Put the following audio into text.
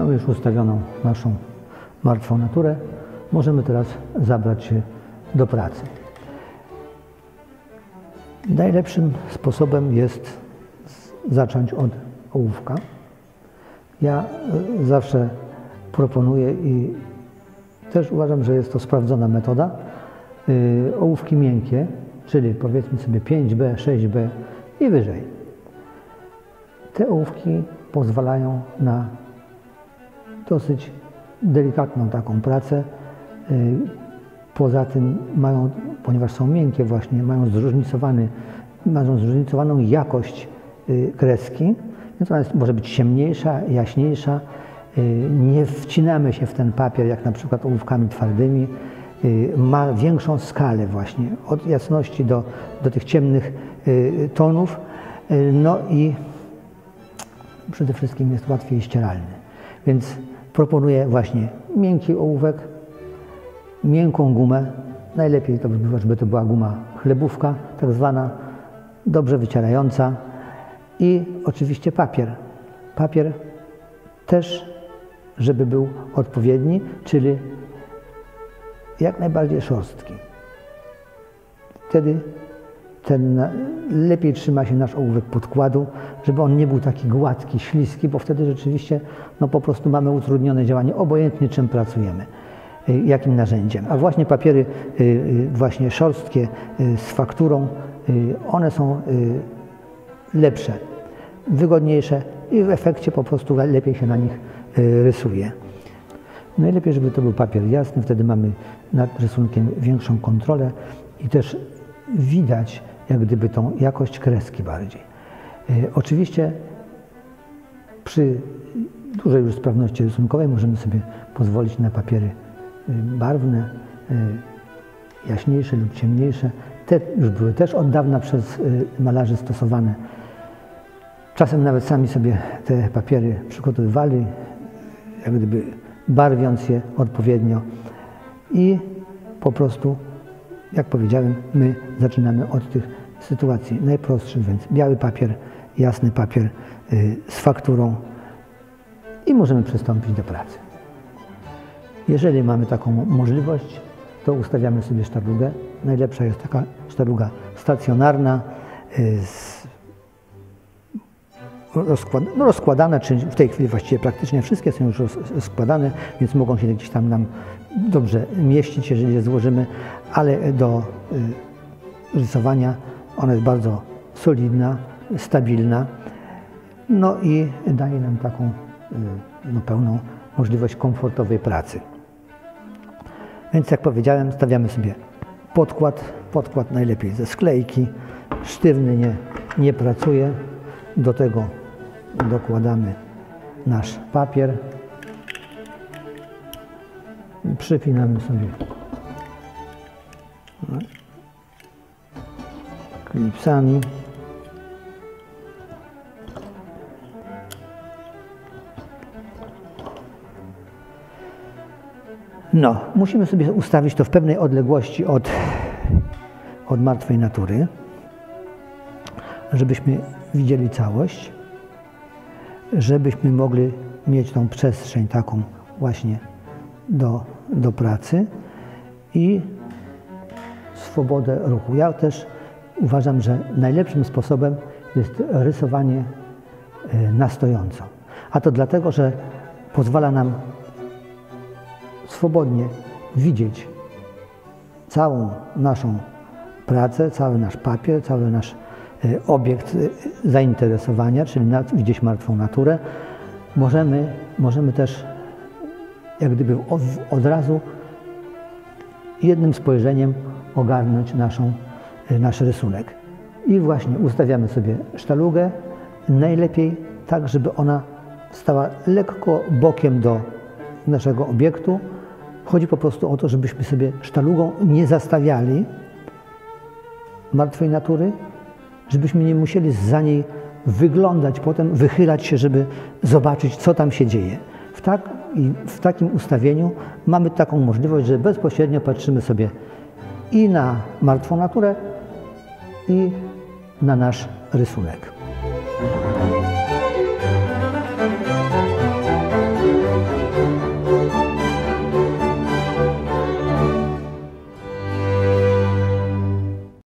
Mamy już ustawioną naszą martwą naturę, możemy teraz zabrać się do pracy. Najlepszym sposobem jest zacząć od ołówka. Ja y, zawsze proponuję i też uważam, że jest to sprawdzona metoda. Y, ołówki miękkie, czyli powiedzmy sobie 5B, 6B i wyżej. Te ołówki pozwalają na dosyć delikatną taką pracę. Y, Poza tym mają, ponieważ są miękkie właśnie, mają, zróżnicowany, mają zróżnicowaną jakość y, kreski, więc ona jest, może być ciemniejsza, jaśniejsza. Y, Nie wcinamy się w ten papier jak na przykład ołówkami twardymi. Ma większą skalę właśnie, od jasności do, do tych ciemnych tonów. No i przede wszystkim jest łatwiej ścieralny. Więc proponuję właśnie miękki ołówek, miękką gumę. Najlepiej to by żeby to była guma chlebówka, tak zwana, dobrze wycierająca. I oczywiście papier. Papier też, żeby był odpowiedni, czyli jak najbardziej szorstki. Wtedy ten lepiej trzyma się nasz ołówek podkładu, żeby on nie był taki gładki, śliski, bo wtedy rzeczywiście no, po prostu mamy utrudnione działanie, obojętnie czym pracujemy, y, jakim narzędziem. A właśnie papiery y, y, właśnie szorstkie z fakturą, one są lepsze, wygodniejsze i w efekcie po prostu lepiej się na nich rysuje. Najlepiej, żeby to był papier jasny, wtedy mamy nad rysunkiem większą kontrolę i też widać jak gdyby tą jakość kreski bardziej. E, Oczywiście przy dużej już sprawności rysunkowej możemy sobie pozwolić na papiery y, barwne, y, jaśniejsze lub ciemniejsze. Te już były też od dawna przez malarzy stosowane. Czasem nawet sami sobie te papiery przygotowywali, jak gdyby barwiąc je odpowiednio i po prostu, jak powiedziałem, my zaczynamy od tych sytuacji najprostszych, więc biały papier, jasny papier y, z fakturą i możemy przystąpić do pracy. Jeżeli mamy taką możliwość, to ustawiamy sobie sztalugę. Najlepsza jest taka sztaluga stacjonarna, y, no rozkładane, czyli w tej chwili właściwie praktycznie wszystkie są już roz- składane, więc mogą się gdzieś tam nam dobrze mieścić, jeżeli je złożymy, ale do y, rysowania ona jest bardzo solidna, stabilna, no i daje nam taką y, no, pełną możliwość komfortowej pracy. Więc jak powiedziałem, stawiamy sobie podkład, podkład najlepiej ze sklejki, sztywny nie, nie pracuje, do tego dokładamy nasz papier, przypinamy sobie klipsami. No, musimy sobie ustawić to w pewnej odległości od, od martwej natury, żebyśmy widzieli całość, żebyśmy mogli mieć tą przestrzeń taką właśnie do, do pracy i swobodę ruchu. Ja też uważam, że najlepszym sposobem jest rysowanie e, na stojąco. A to dlatego, że pozwala nam swobodnie widzieć całą naszą pracę, cały nasz papier, cały nasz e, obiekt e, zainteresowania, czyli widzieć martwą naturę. Możemy, możemy też jak gdyby od, razu jednym spojrzeniem ogarnąć naszą, nasz rysunek. I właśnie ustawiamy sobie sztalugę, najlepiej tak, żeby ona stała lekko bokiem do naszego obiektu. Chodzi po prostu o to, żebyśmy sobie sztalugą nie zastawiali martwej natury, żebyśmy nie musieli za niej wyglądać, potem wychylać się, żeby zobaczyć, co tam się dzieje. W, tak, w takim ustawieniu mamy taką możliwość, że bezpośrednio patrzymy sobie i na martwą naturę, i na nasz rysunek.